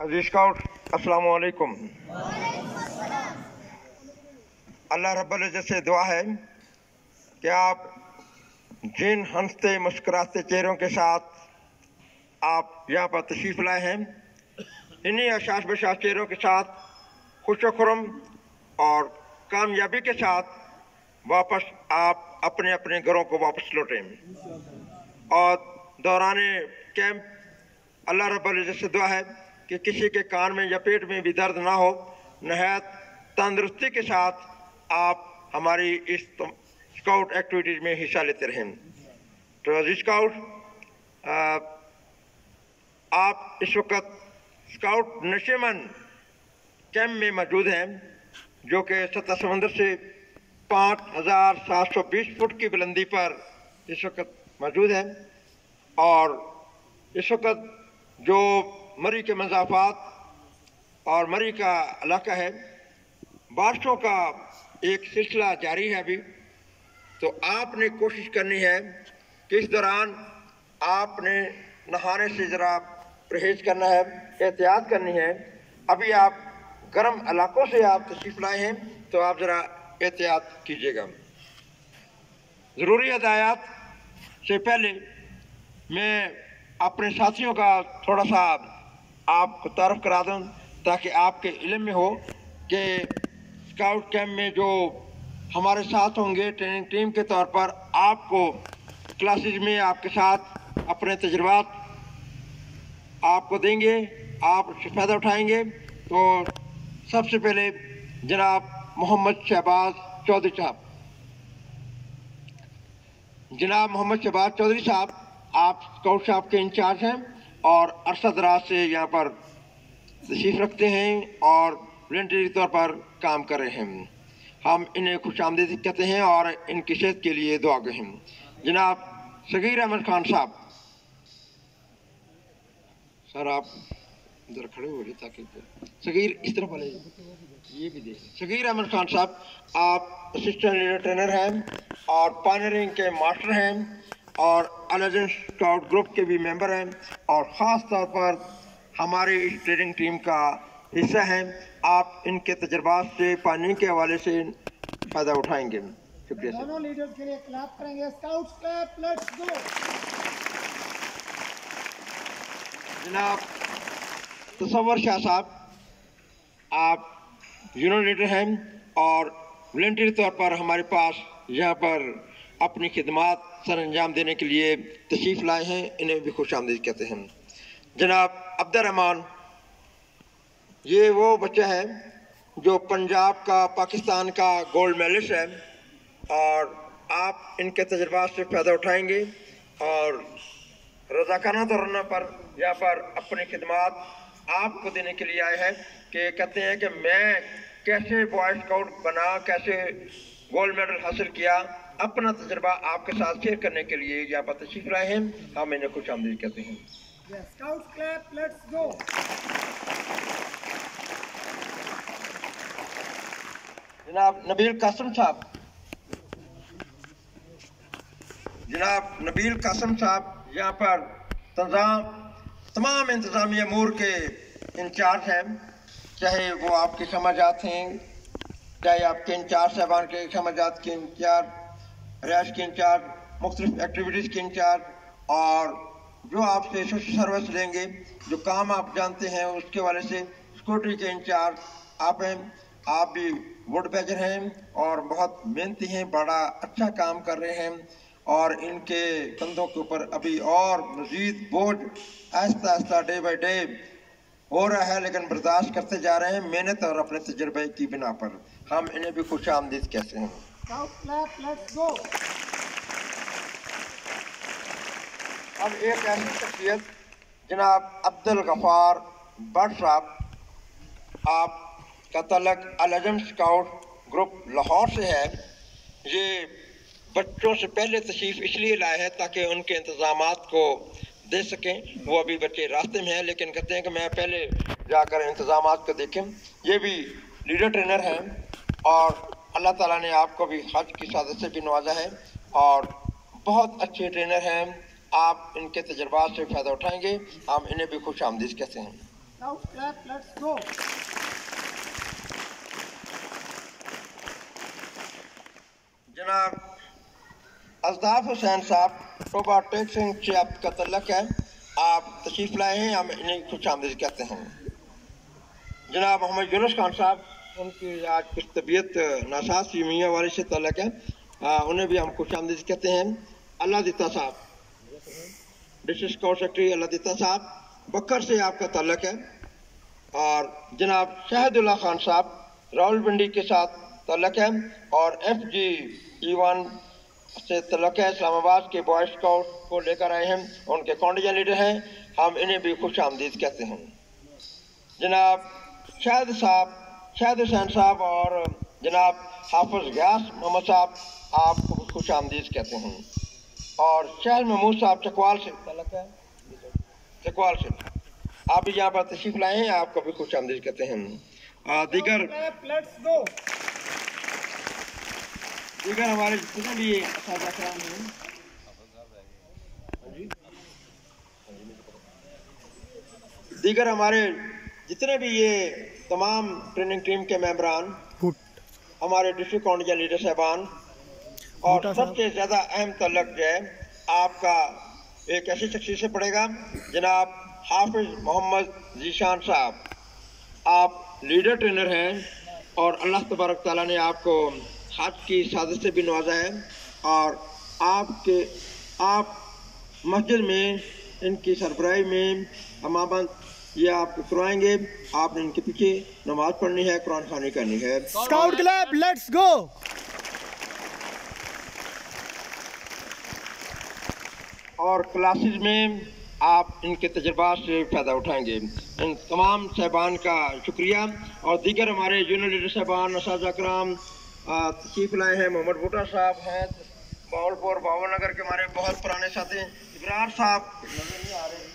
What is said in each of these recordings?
अज़ीज़ अस्सलाम वालेकुम अल्लाह रब्बुल इज़्ज़त से दुआ है कि आप जिन हँसते, मुस्कुराते चेहरों के साथ आप यहाँ पर तशरीफ़ लाए हैं, इन्हीं अशास बशास चेहरों के साथ खुश खुरम और कामयाबी के साथ वापस आप अपने अपने घरों को वापस लौटें। और दौरान कैंप, अल्लाह रब्बुल इज़्ज़त से दुआ है कि किसी के कान में या पेट में भी दर्द ना हो, नहायत तंदरुस्ती के साथ आप हमारी इस स्काउट एक्टिविटीज़ में हिस्सा लेते रहें। तो स्काउट आप इस वक्त स्काउट नशेमन कैंप में मौजूद हैं, जो कि सत्ता समंदर से पाँच हज़ार सात सौ बीस फुट की बुलंदी पर इस वक्त मौजूद है। और इस वक्त जो मरी के मजाफात और मरी का इलाका है। बारिशों का एक सिलसिला जारी है अभी। तो आपने कोशिश करनी है कि इस दौरान आपने नहाने से ज़रा परहेज करना है, एहतियात करनी है। अभी आप गर्म इलाकों से आप तशरीफ़ लाए हैं तो आप ज़रा एहतियात कीजिएगा। ज़रूरी हदायत से पहले मैं अपने साथियों का थोड़ा सा आपको तारफ़ करा दूँ ताकि आपके इलम में हो कि स्काउट कैंप में जो हमारे साथ होंगे ट्रेनिंग टीम के तौर पर आपको क्लासेज में आपके साथ अपने तजुर्बात आपको देंगे, आप उससे फ़ायदा उठाएँगे। तो सबसे पहले जनाब मोहम्मद शहबाज चौधरी साहब। जनाब मोहम्मद शहबाज चौधरी साहब, आप स्काउट साहब के इंचार्ज हैं। और अरसद दराज से यहाँ पर तशीफ रखते हैं और वॉल्टरी तौर पर काम कर रहे हैं। हम इन्हें खुश आमदीद कहते हैं और इनकी सेहत के लिए दुआ गए हैं। जनाब सगीर अहमद खान साहब। सर, आप इधर खड़े हो गए ताकि सगीर इस तरफ़ वाले ये भी देख सगीर अहमद खान साहब, आप असिस्टेंट ट्रेनर हैं और पायनरिंग के मास्टर हैं। और स्काउट ग्रुप के भी मेंबर हैं और ख़ास तौर पर हमारी इस ट्रेनिंग टीम का हिस्सा हैं। आप इनके तजर्बात से पानी के हवाले से फ़ायदा उठाएँगे। शुक्रिया दोनों लीडर्स के लिए क्लैप करेंगे। स्काउट्स क्लैप लेट्स गो जनाब तस्वर शाह साहब आप यूनिट लीडर हैं और वॉल्टरी तौर पर हमारे पास यहाँ पर अपनी खिदमत, सर अंजाम देने के लिए तशरीफ़ लाए हैं, इन्हें भी खुश आमदीद कहते हैं। जनाब अब्दुलरहमान ये वो बच्चा है जो पंजाब का, पाकिस्तान का गोल्ड मेडलिस्ट है और आप इनके तजर्बात से फ़ायदा उठाएँगे और रजाकाना दौराना पर, यहाँ पर अपनी खिदमत आपको देने के लिए आए हैं कि कहते हैं कि मैं कैसे बॉय स्काउट बना, कैसे गोल्ड मेडल हासिल किया अपना तजर्बा आपके साथ शेयर करने के लिए यहाँ पर तशरीफ़ लाए हैं। हम इन्हें खुश आमदीद कहते हैं। जनाब नबील कासम साहब। जनाब नबील कासम साहब यहाँ पर तंजाम तमाम इंतज़ामी अमूर के इंचार्ज हैं। चाहे वो आपके समाजात हैं चाहे आपके इंचार्ज साहबान के समाजात के इंचार्ज रिहाश के इंचार्ज, मुख्तलिफ़ एक्टिविटीज़ के इंचार्ज और जो आपसे सोशल सर्विस लेंगे, जो काम आप जानते हैं, उसके वाले से सिक्योरिटी के इंचार्ज आप हैं। आप भी वोट बैजर हैं और बहुत मेहनती हैं, बड़ा अच्छा काम कर रहे हैं और इनके कंधों के ऊपर अभी और मज़ीद बोझ Aahista Aahista day by day हो रहा है, लेकिन बर्दाश्त करते जा रहे हैं, मेहनत और अपने तजर्बे की बिना पर। हम इन्हें भी खुश आमदीद कहते हैं। अब एक ऐसी शख्सियत, जनाब अब्दुल गफ़ार भट्ट साहब, आप का तलक अलजम स्काउट ग्रुप लाहौर से है। ये बच्चों से पहले तशरीफ़ इसलिए लाए हैं ताकि उनके इंतज़ाम को दे सकें। वो अभी बच्चे रास्ते में हैं, लेकिन कहते हैं कि मैं पहले जाकर इंतज़ाम को देखें। ये भी लीडर ट्रेनर हैं और अल्लाह ताला ने आपको भी हज की सादत से भी नवाजा है और बहुत अच्छे ट्रेनर हैं। आप इनके तजर्बात से फ़ायदा उठाएँगे। हम इन्हें भी खुश आमदीद कहते हैं। Scouts clap, let's go. जनाब अजदाफ हुसैन साहब टोबा टेक सिंह से आपका तल्लक है। आप तशरीफ़ लाए हैं हम इन्हें खुश आमदीद कहते हैं। जनाब मोहम्मद यूनुस खान साहब उनकी आज कुछ तबीयत नासाज मियाँ वाले से तलक है। आ, उन्हें भी हम खुश आमदीद कहते हैं। अल्लाह दिता साहब। डिस्ट्रिक्ट स्काउट सेक्रेटरी अल्लाह दिता साहब। बकर से आपका तलक है। और जनाब शहदुल्ला खान साहब राहुल रावलपिंडी के साथ तलक है। और एफ़ जी ईवान से तलक है इस्लामाबाद के बॉय स्काउट को लेकर आए हैं। उनके कॉन्डिजन लीडर हैं। हम इन्हें भी खुश आमदीद कहते हैं। जनाब शाहिद साहब शाहिद हुसैन साहब और जनाब हाफिज गयास मोहम्मद साहब आपको खुश आमदीद कहते हैं। और शहर महमूद साहब चकवाल से है चकवाल से। आप भी यहाँ पर तशीफ लाए हैं आपको भी खुश आमदीद कहते हैं। दीगर दीगर हमारे जितने भी साझा दीगर हमारे जितने भी ये तमाम ट्रेनिंग टीम के मेंबरान हमारे डिस्ट्रिक्ट काउंसिल लीडर साहबान और सबसे ज़्यादा अहम तलक जो है आपका एक ऐसी शख्सियत से पड़ेगा जनाब हाफिज मोहम्मद जीशान साहब। आप लीडर ट्रेनर हैं और अल्लाह तबारक ताला ने आपको हाथ की सादत से भी नवाजा है और आपके आप मस्जिद में इनकी सरबराही में हमामत ये आपको करवाएँगे आपने इनके पीछे नमाज़ पढ़नी है कुरान खानी करनी है। Scout clap, let's go. और क्लासेस में आप इनके तजर्बात से फ़ायदा उठाएँगे। इन तमाम साहबान का शुक्रिया। और दीगर हमारे जूनियर लीडर साहबान असाजा कराम तशीफ लाए हैं मोहम्मद भुट्टा साहब हैं बावलपुर बावन नगर के हमारे बहुत पुराने साथी इब्रार साहब नज़र नहीं आ रहे।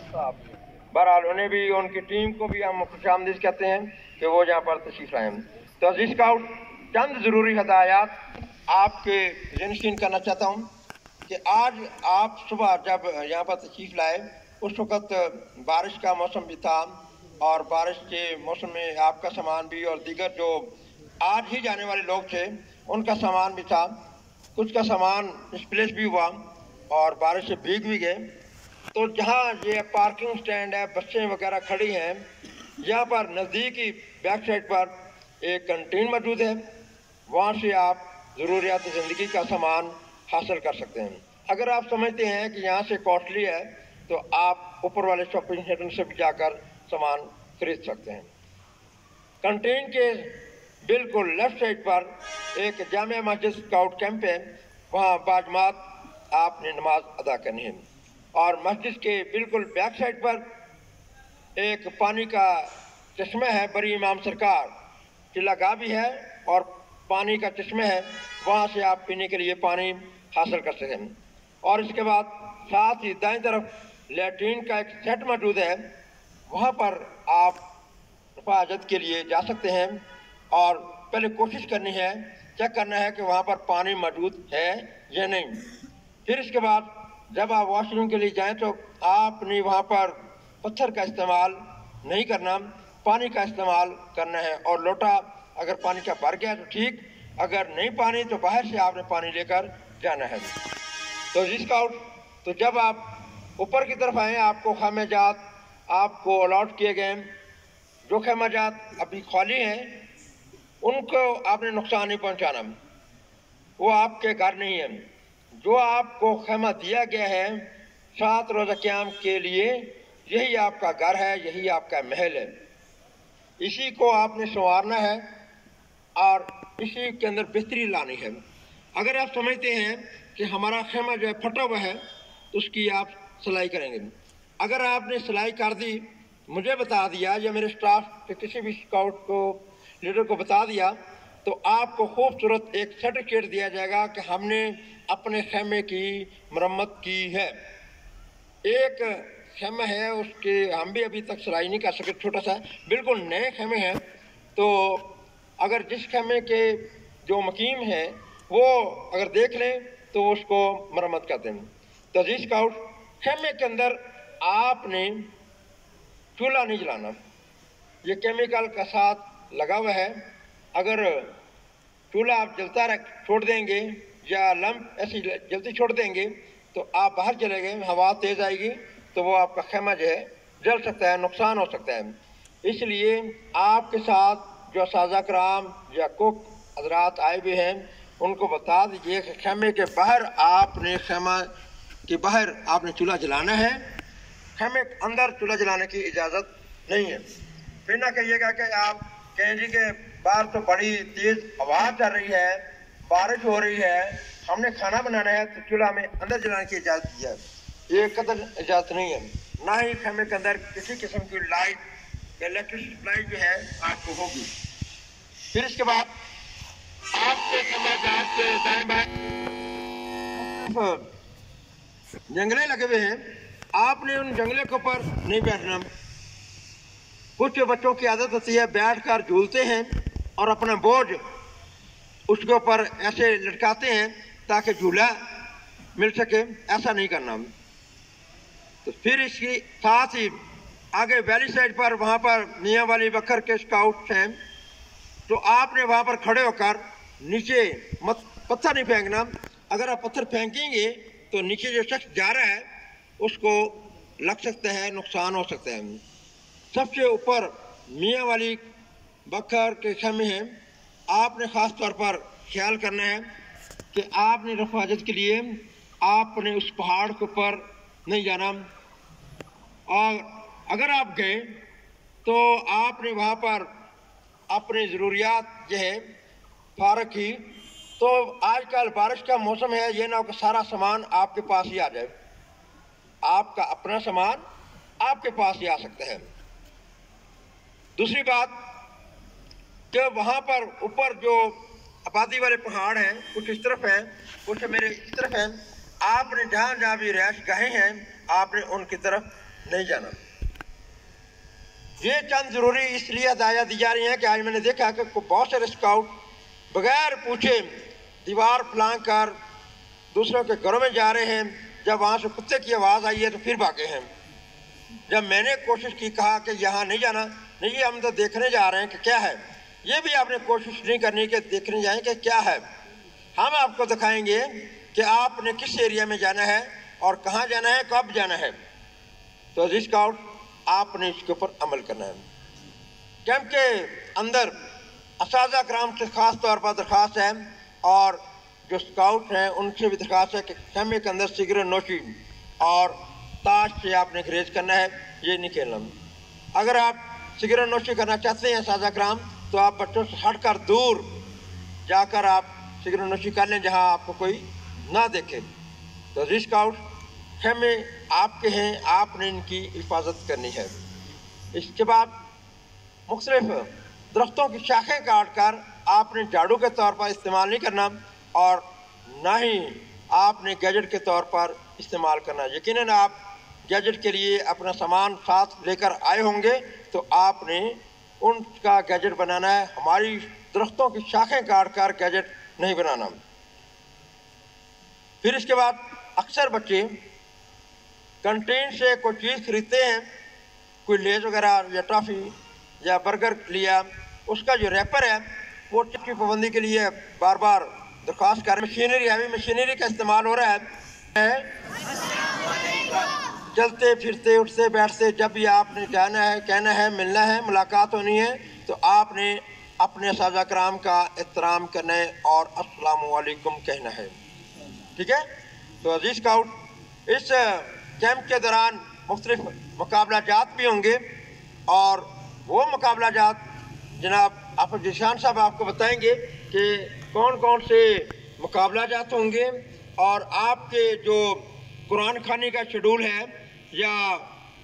बहरहाल, उन्हें भी, उनकी टीम को भी हम खुश आमदीद कहते हैं कि वो यहाँ पर तशीफ लाए तो अज़ीज़ स्काउट चंद ज़रूरी हदायत आपके जनशीन करना चाहता हूँ कि आज आप सुबह जब यहाँ पर तशीफ लाए, उस वक़्त बारिश का मौसम भी था और बारिश के मौसम में आपका सामान भी और दीगर जो आज ही जाने वाले लोग थे, उनका सामान भी था। कुछ का सामान मिसप्लेस भी हुआ और बारिश से भीग भी गए। तो जहाँ ये पार्किंग स्टैंड है, बसें वगैरह खड़ी हैं, यहाँ पर नज़दीकी बैक साइड पर एक कंटीन मौजूद है। वहाँ से आप ज़रूरियात ज़िंदगी का सामान हासिल कर सकते हैं। अगर आप समझते हैं कि यहाँ से कॉस्टली है तो आप ऊपर वाले शॉपिंग सेंटर से भी जाकर सामान खरीद सकते हैं। कंटीन के बिल्कुल लेफ़्ट साइड पर एक जामिया मस्जिद स्काउट कैंप है। वहाँ बाजमात आपने नमाज़ अदा करनी है। और मस्जिद के बिल्कुल बैक साइड पर एक पानी का चश्मे है बड़ी इमाम सरकार। चिल्लागाह भी है और पानी का चश्मे है, वहाँ से आप पीने के लिए पानी हासिल कर सकें और इसके बाद साथ ही दाएँ तरफ़ लेटरिन का एक सेट मौजूद है, वहाँ पर आप हिफाजत के लिए जा सकते हैं। और पहले कोशिश करनी है, चेक करना है कि वहाँ पर पानी मौजूद है या नहीं। फिर इसके बाद जब आप वॉशरूम के लिए जाएँ तो आपने वहाँ पर पत्थर का इस्तेमाल नहीं करना, पानी का इस्तेमाल करना है। और लोटा अगर पानी का भर गया तो ठीक, अगर नहीं पानी तो बाहर से आपने पानी लेकर जाना है। तो रिस्क आउट तो जब आप ऊपर की तरफ़ आए, आपको खामेजात आपको अलॉट किए गए जो खामेजात अभी खाली हैं, उनको आपने नुकसान नहीं पहुंचाना। वो आपके घर नहीं है। जो आपको खेमा दिया गया है, सात रोज़ा क्याम के लिए, यही आपका घर है, यही आपका महल है। इसी को आपने संवारना है और इसी के अंदर बेहतरी लानी है। अगर आप समझते हैं कि हमारा खेमा जो है फटा हुआ है तो उसकी आप सिलाई करेंगे। अगर आपने सिलाई कर दी, मुझे बता दिया या मेरे स्टाफ के किसी भी स्काउट को, लीडर को बता दिया तो आपको खूबसूरत एक सर्टिफिकेट दिया जाएगा कि हमने अपने खेमे की मरम्मत की है। एक खेमा है उसके, हम भी अभी तक सिलाई नहीं कर सके, छोटा सा। बिल्कुल नए खेमे हैं। तो अगर जिस खेमे के जो मकीम है, वो अगर देख लें तो उसको मरम्मत कर हैं तो जी स्काउट खेमे के अंदर आपने चूल्हा नहीं जलाना। ये केमिकल का साथ लगा हुआ है। अगर चूल्हा आप जलता रख, छोड़ देंगे, या लंप ऐसी जल्दी छोड़ देंगे तो आप बाहर चले गए, हवा तेज आएगी तो वो आपका खेमा जो है, जल सकता है, नुकसान हो सकता है। इसलिए आपके साथ जो साजा कराम, या कुक हजरात आए हुए हैं, उनको बता दीजिए कि खेमे के बाहर आपने खेमा के बाहर आपने चूल्हा जलाना है। खेमे के अंदर चूल्हा जलाने की इजाज़त नहीं है। फिर ना कहिएगा कि आप कहें जी के बाहर तो बड़ी तेज हवा चल रही है, बारिश हो रही है। हमने खाना बनाना है तो चूल्हा में अंदर जलाने की इजाज़त दी है। ये कदर इजाज़त नहीं है। ना ही खेमे के अंदर किसी किस्म की लाइट या इलेक्ट्रिक सप्लाई जो है आपको होगी। फिर इसके बाद आपके बाएँ। जंगले लगे हुए हैं। आपने उन जंगले के ऊपर नहीं बैठना। कुछ बच्चों की आदत होती है बैठकर झूलते हैं। और अपना बोझ उसके ऊपर ऐसे लटकाते हैं ताकि झूला मिल सके। ऐसा नहीं करना तो फिर इसकी साथ ही आगे वैली साइड पर वहाँ पर मियाँ वाली बखर के स्काउट हैं। तो आपने वहाँ पर खड़े होकर नीचे मत, पत्थर नहीं फेंकना। अगर आप पत्थर फेंकेंगे तो नीचे जो शख्स जा रहा है, उसको लग सकता है, नुकसान हो सकता है। सबसे ऊपर मियाँ वाली बखर के खेमे हैं। आपने ख़ास तौर पर ख्याल करना है कि आपने रफाजत के लिए आपने उस पहाड़ के ऊपर नहीं जाना। और अगर आप गए तो आपने वहाँ पर अपनी ज़रूरियात जो है फारक की तो आजकल बारिश का मौसम है, ये ना कि सारा सामान आपके पास ही आ जाए। आपका अपना सामान आपके पास ही आ सकता है। दूसरी बात कि वहाँ पर ऊपर जो आबादी वाले पहाड़ हैं कुछ इस तरफ़ हैं? कुछ मेरे इस तरफ़ हैं। आपने जहाँ जहाँ भी रैश गए हैं, आपने उनकी तरफ़ नहीं जाना। ये चंद ज़रूरी इसलिए हदायत दी जा रही हैं कि आज मैंने देखा कि बहुत सारे स्काउट बगैर पूछे दीवार फलांग कर दूसरों के घरों में जा रहे हैं। जब वहाँ से कुत्ते की आवाज़ आई है तो फिर भागे हैं। जब मैंने कोशिश की, कहा कि यहाँ नहीं जाना, नहीं हम तो देखने जा रहे हैं कि क्या है। ये भी आपने कोशिश नहीं करनी कि देखने जाएँ कि क्या है। हम आपको दिखाएँगे कि आपने किस एरिया में जाना है और कहाँ जाना है, कब जाना है। तो रिस्काउट आपने इसके ऊपर अमल करना है। कैंप के अंदर असाजा कराम से ख़ास तौर पर दरख्वास्त है और जो स्काउट हैं, उनसे भी दरख्वास्त है कि खेमे के अंदर सिगरेट, नोशी और ताश से आपने ग्रेज करना है, ये नहीं खेलना। अगर आप सिगरेट, नोशी करना चाहते हैं साजा कराम तो आप बच्चों से हट कर दूर जाकर आप सिगरेट नोशी कर लें जहाँ आपको कोई ना देखे। तो रिस्क आउट खेमे आपके हैं, आपने इनकी हिफाजत करनी है। इसके बाद मुख्तलिफ़ दरख्तों की शाखें काट कर आपने झाड़ू के तौर पर इस्तेमाल नहीं करना और ना ही आपने गैजेट के तौर पर इस्तेमाल करना। यकीनन आप गैजेट के लिए अपना सामान साथ लेकर आए होंगे तो आपने उनका गैजेट बनाना है। हमारी दरख्तों की शाखें काट कर गैजेट नहीं बनाना। फिर इसके बाद अक्सर बच्चे कंटेन से कोई चीज़ खरीदते हैं, कोई लेज वगैरह या टॉफ़ी या बर्गर लिया, उसका जो रैपर है, वो की पाबंदी के लिए बार बार दरख्वास्त कर मशीनरी अभी मशीनरी का इस्तेमाल हो रहा है। चलते फिरते उठते बैठते जब भी आपने जाना है, कहना है, मिलना है, मुलाकात होनी है तो आपने अपने साजा कराम का एहतराम करना है और असलकुम कहना है। ठीक है? तो अज़ीज़ स्काउट, इस कैंप के दौरान मुख्तलिफ़ मुकाबला जात भी होंगे और वो मुकाबला जात जनाब आप जिशान साहब आपको बताएँगे कि कौन कौन से मुकाबला जात होंगे और आपके जो कुरान खानी का शेड्यूल है, या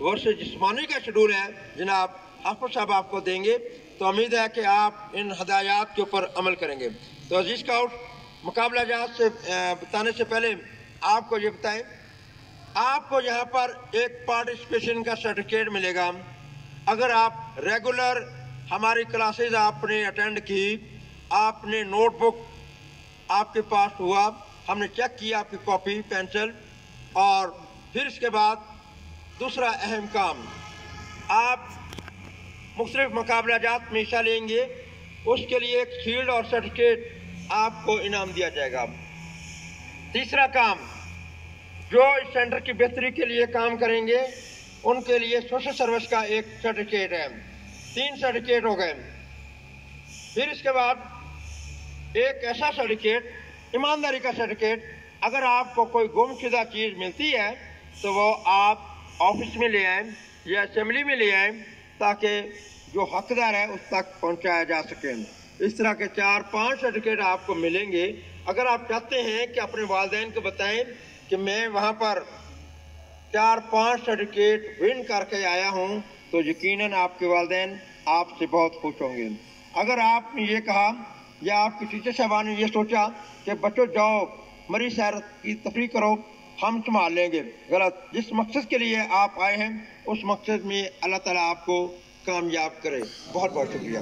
वर्ष जिसमानी का शेड्यूल है, जनाब, हाफिज साहब आपको देंगे। तो उम्मीद है कि आप इन हदायत के ऊपर अमल करेंगे। तो अज़ीज़ काउट, मुकाबला जहाज़ से बताने से पहले आपको ये बताएँ, आपको यहाँ पर एक पार्टिसिपेशन का सर्टिफिकेट मिलेगा। अगर आप रेगुलर हमारी क्लासेस आपने अटेंड की, आपने नोटबुक आपके पास हुआ, हमने चेक किया आपकी कॉपी पेंसिल और फिर इसके बाद दूसरा अहम काम। आप मुख्तलिफ़ मुकाबला जात में हिस्सा लेंगे, उसके लिए एक शील्ड और सर्टिफिकेट आपको इनाम दिया जाएगा। तीसरा काम, जो इस सेंटर की बेहतरी के लिए काम करेंगे, उनके लिए सोशल सर्विस का एक सर्टिफिकेट है। तीन सर्टिफिकेट हो गए। फिर इसके बाद एक ऐसा सर्टिफिकेट, ईमानदारी का सर्टिफिकेट अगर आपको कोई गुमशुदा चीज़ मिलती है तो वो आप ऑफ़िस में ले आए या असम्बली में ले आए, ताकि जो हकदार है उस तक पहुँचाया जा सके। इस तरह के चार, पाँच सर्टिफिकेट आपको मिलेंगे। अगर आप चाहते हैं कि अपने वालदेन को बताएँ कि मैं वहाँ पर चार, पाँच सर्टिफिकेट विन करके आया हूँ तो यकीनन आपके वालदेन आपसे बहुत खुश होंगे। अगर आपने ये कहा या आपके टीचर साहबान ने ये सोचा कि बच्चों जाओ मरी शहरत की तफरी करो, हम संभाल लेंगे। गलत। जिस मकसद के लिए आप आए हैं, उस मकसद में अल्लाह ताला आपको कामयाब करे। बहुत बहुत शुक्रिया